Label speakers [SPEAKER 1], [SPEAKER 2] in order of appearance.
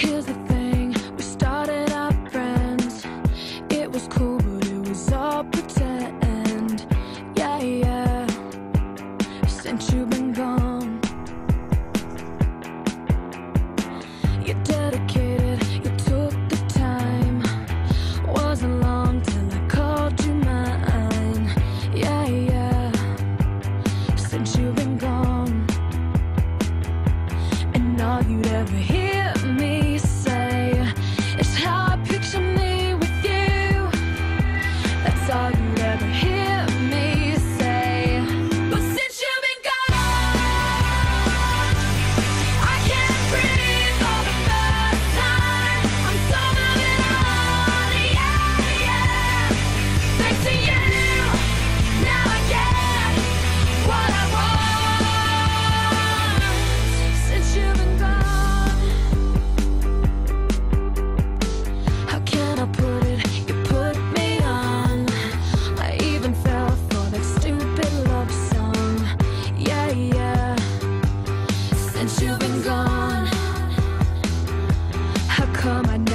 [SPEAKER 1] Here's the thing, we started out friends. It was cool, but it was all pretend. Yeah, yeah. Since you've been gone, you dedicated, you took the time. Wasn't long till I called you mine. Yeah, yeah. Since you've been gone, and all you'd ever. saw you. come, I know.